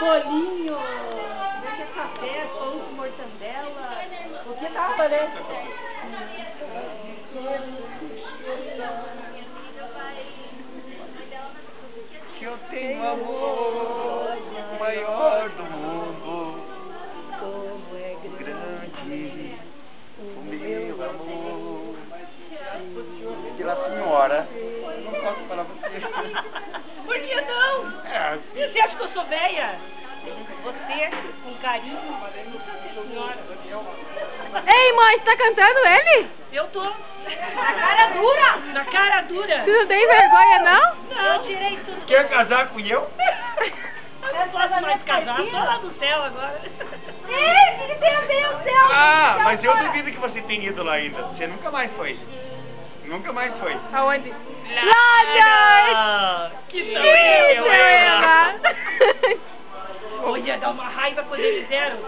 Bolinho, como que é café, pão de mortandela, o que tava, né? Que eu tenho amor maior do mundo, sou velha? Você, com carinho, senhora. Ei, mãe, você tá cantando ele? Eu tô. Na cara dura! Na cara dura! Você não tem vergonha, não? Não, eu tirei tudo. quer casar com eu? Eu não posso mais casar, tô lá no céu agora. Ei, que tem a ver o céu? Ah, mas eu duvido que você tenha ido lá ainda. Você nunca mais foi. Nunca mais foi. Aonde? Lá, uma raiva quando eles eram.